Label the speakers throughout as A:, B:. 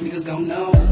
A: Niggas gon' know.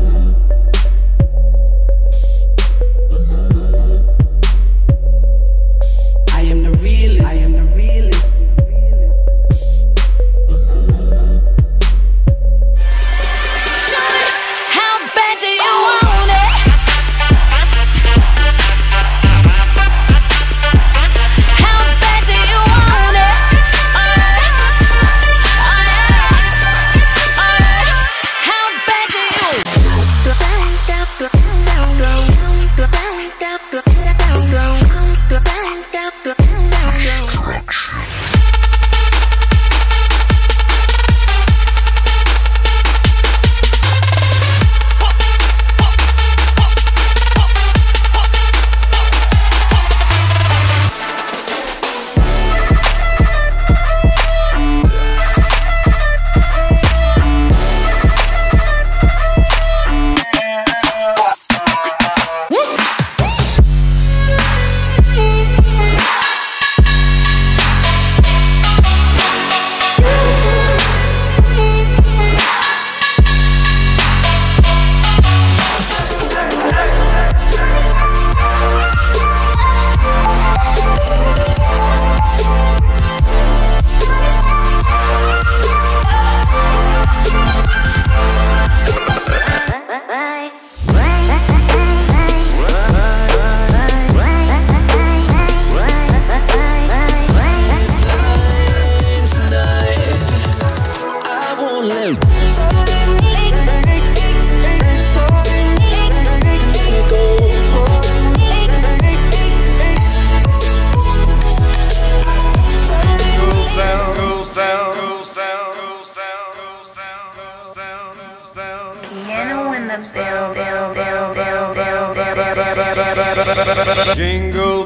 B: Jingle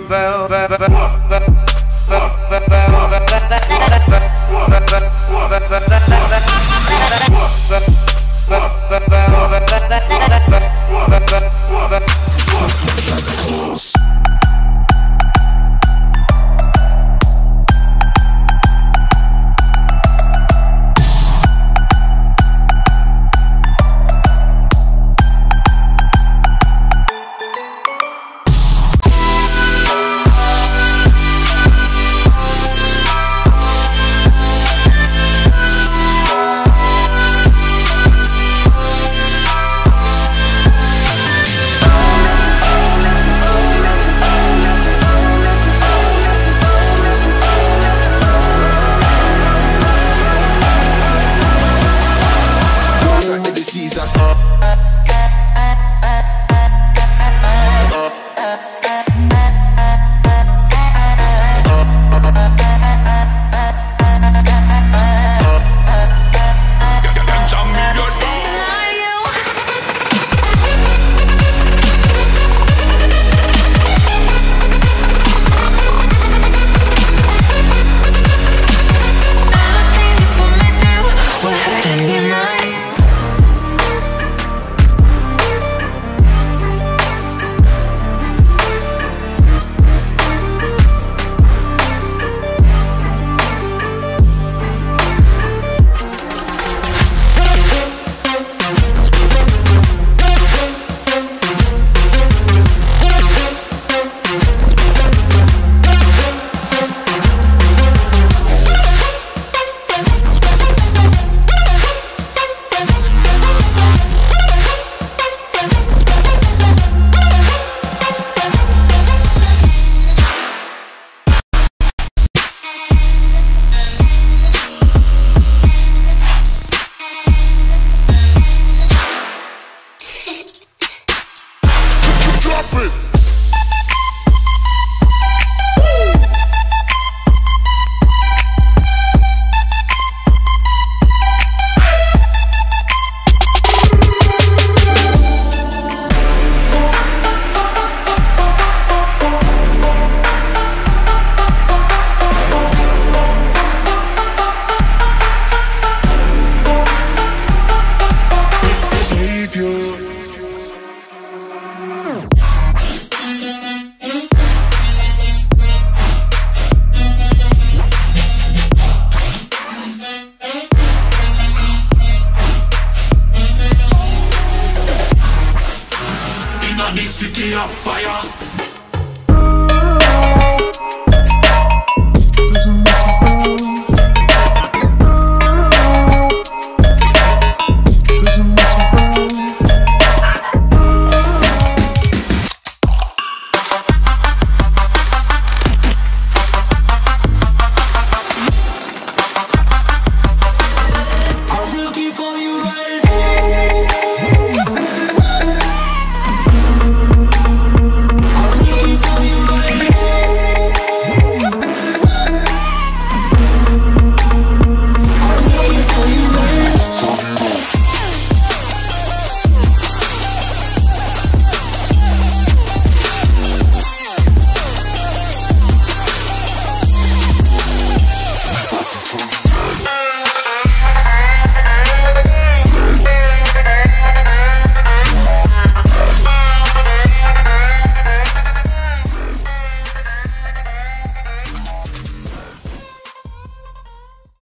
C: the city of fire.